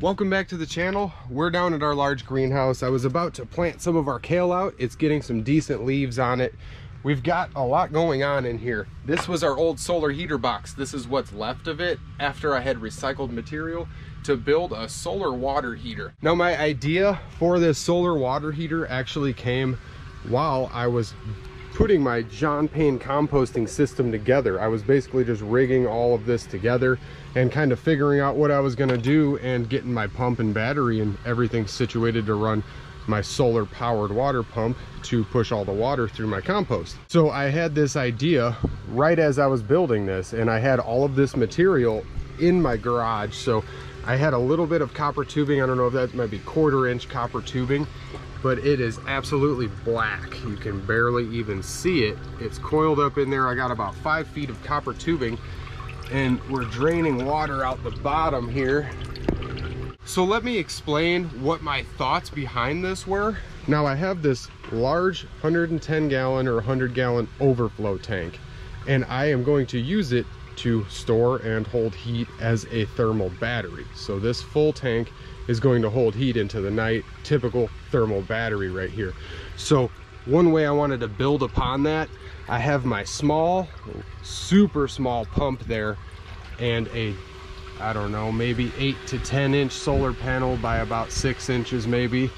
Welcome back to the channel. We're down at our large greenhouse. I was about to plant some of our kale out. It's getting some decent leaves on it. We've got a lot going on in here. This was our old solar heater box. This is what's left of it after I had recycled material to build a solar water heater. Now my idea for this solar water heater actually came while I was putting my Jean Pain composting system together. I was basically just rigging all of this together and kind of figuring out what I was gonna do and getting my pump and battery and everything situated to run my solar powered water pump to push all the water through my compost. So I had this idea right as I was building this and I had all of this material in my garage. So I had a little bit of copper tubing. I don't know if that might be quarter inch copper tubing but it is absolutely black. You can barely even see it. It's coiled up in there. I got about five feet of copper tubing and we're draining water out the bottom here. So let me explain what my thoughts behind this were. Now I have this large 110 gallon or 100 gallon overflow tank and I am going to use it to store and hold heat as a thermal battery. So this full tank is going to hold heat into the night. Typical thermal battery right here. So one way i wanted to build upon that i have my small super small pump there and a i don't know maybe 8 to 10 inch solar panel by about six inches maybe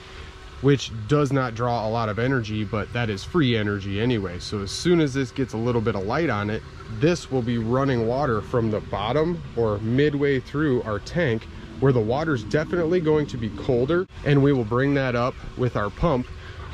which does not draw a lot of energy but that is free energy anyway so as soon as this gets a little bit of light on it this will be running water from the bottom or midway through our tank where the water's definitely going to be colder and we will bring that up with our pump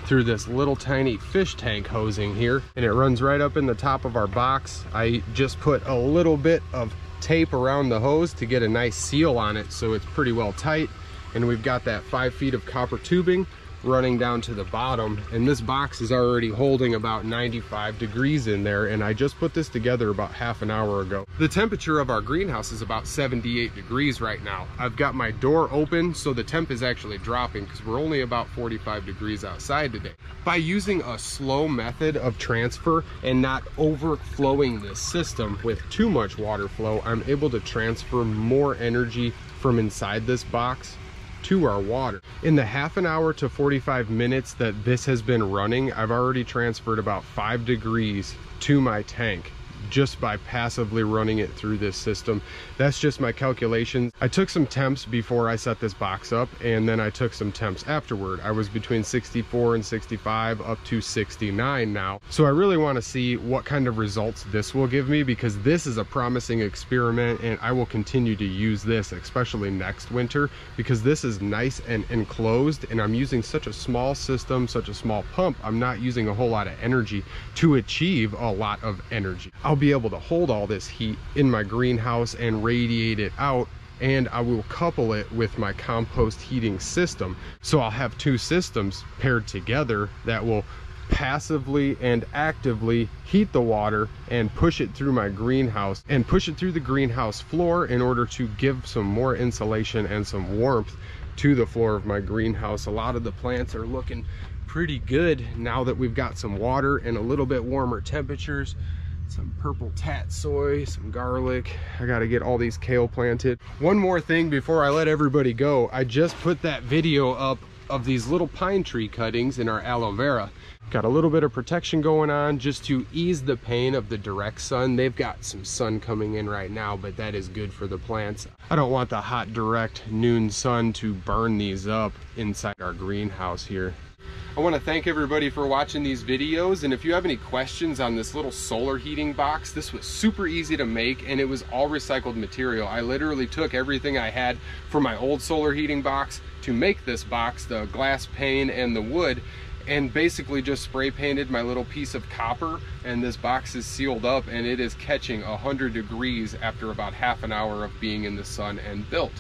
through this little tiny fish tank hosing here and it runs right up in the top of our box. I just put a little bit of tape around the hose to get a nice seal on it so it's pretty well tight and we've got that five feet of copper tubing running down to the bottom and this box is already holding about 95 degrees in there and I just put this together about half an hour ago. The temperature of our greenhouse is about 78 degrees right now. I've got my door open so the temp is actually dropping because we're only about 45 degrees outside today. By using a slow method of transfer and not overflowing this system with too much water flow, I'm able to transfer more energy from inside this box to our water. In the half an hour to 45 minutes that this has been running, I've already transferred about five degrees to my tank just by passively running it through this system. That's just my calculations. I took some temps before I set this box up and then I took some temps afterward. I was between 64 and 65 up to 69 now. So I really want to see what kind of results this will give me because this is a promising experiment and I will continue to use this especially next winter because this is nice and enclosed and I'm using such a small system, such a small pump. I'm not using a whole lot of energy to achieve a lot of energy. I'll be able to hold all this heat in my greenhouse and radiate it out and I will couple it with my compost heating system. So I'll have two systems paired together that will passively and actively heat the water and push it through my greenhouse and push it through the greenhouse floor in order to give some more insulation and some warmth to the floor of my greenhouse. A lot of the plants are looking pretty good now that we've got some water and a little bit warmer temperatures some purple tatsoi, some garlic. I gotta get all these kale planted. One more thing before I let everybody go, I just put that video up of these little pine tree cuttings in our aloe vera. Got a little bit of protection going on just to ease the pain of the direct sun. They've got some sun coming in right now, but that is good for the plants. I don't want the hot direct noon sun to burn these up inside our greenhouse here. I want to thank everybody for watching these videos and if you have any questions on this little solar heating box, this was super easy to make and it was all recycled material. I literally took everything I had for my old solar heating box to make this box, the glass pane and the wood, and basically just spray painted my little piece of copper and this box is sealed up and it is catching 100 degrees after about half an hour of being in the sun and built.